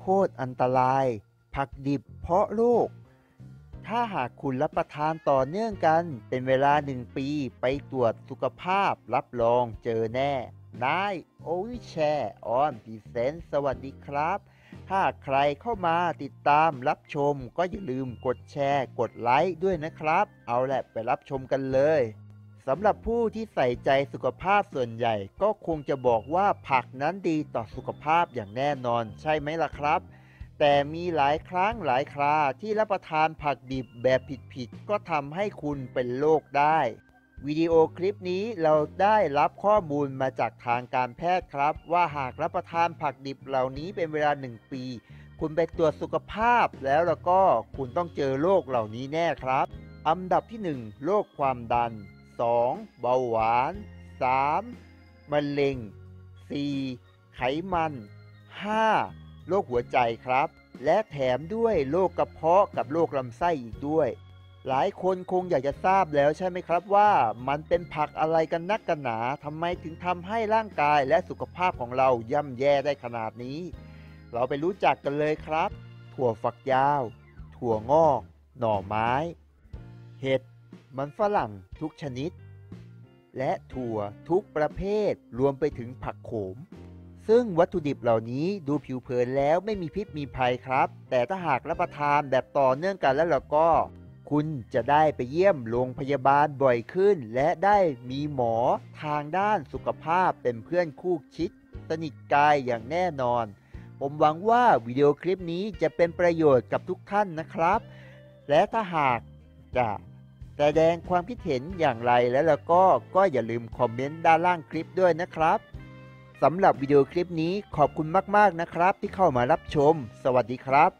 โคตรอันตราย ผักดิบเพาะโรค ถ้าหากคุณรับประทานต่อเนื่องกัน เป็นเวลาหนึ่งปีไปตรวจสุขภาพรับรองเจอแน่นายโอวิแชร์ออนพีเซนสวัสดีครับ ถ้าใครเข้ามาติดตามรับชมก็อย่าลืมกดแชร์ กดไลค์ด้วยนะครับ เอาแหละไปรับชมกันเลย สำหรับผู้ที่ใส่ใจสุขภาพส่วนใหญ่ ก็คงจะบอกว่าผักนั้นดีต่อสุขภาพอย่างแน่นอน ใช่ไหมล่ะครับ แต่มีหลายครั้งหลายคราที่รับประทานผักดิบแบบผิดๆก็ทำให้คุณเป็นโรคได้วิดีโอคลิปนี้เราได้รับข้อมูลมาจากทางการแพทย์ครับ ว่าหากรับประทานผักดิบเหล่านี้เป็นเวลา 1 ปี คุณไปตรวจสุขภาพแล้วแล้วก็คุณต้องเจอโรคเหล่านี้แน่ครับ อันดับที่ 1 โรคความดัน 2. เบาหวาน 3. มะเร็ง 4. ไขมัน 5. โรคหัวใจครับ และแถมด้วยโรคกระเพาะกับโรคลำไส้อีกด้วย หลายคนคงอยากจะทราบแล้วใช่ไหมครับว่ามันเป็นผักอะไรกันนักกันหนาทำไมถึงทำให้ร่างกายและสุขภาพของเราย่ำแย่ได้ขนาดนี้ เราไปรู้จักกันเลยครับ ถั่วฝักยาว ถั่วงอก หน่อไม้ เห็ด มันฝรั่งทุกชนิด และถั่วทุกประเภทรวมไปถึงผักโขม ซึ่งวัตถุดิบเหล่านี้ดูผิวเผินแล้วไม่มีพิษมีภัยครับ แต่ถ้าหากรับประทานแบบต่อเนื่องกันแล้วเราก็ คุณจะได้ไปเยี่ยมโรงพยาบาลบ่อยขึ้น และได้มีหมอทางด้านสุขภาพเป็นเพื่อนคู่ชิด สนิทกายอย่างแน่นอน ผมหวังว่าวิดีโอคลิปนี้จะเป็นประโยชน์กับทุกท่านนะครับ และถ้าหากจะ แสดงความคิดเห็นอย่างไรแล้วแล้วก็ก็อย่าลืมคอมเมนต์ด้านล่างคลิปด้วยนะครับสำหรับวิดีโอคลิปนี้ขอบคุณมาก ๆ นะครับ ที่เข้ามารับชม สวัสดีครับ